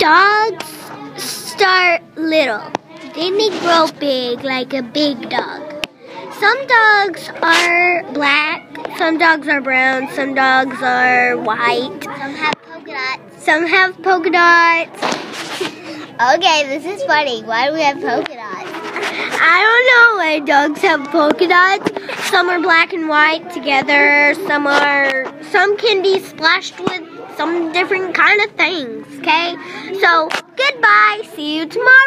Dogs start little. Then they grow big like a big dog. Some dogs are black, some dogs are brown, some dogs are white. Some have polka dots. Some have polka dots. Okay, this is funny. Why do we have polka dots? I don't know why dogs have polka dots. Some are black and white together. Some are some can be splashed with some different kind of things. Okay, so goodbye. See you tomorrow.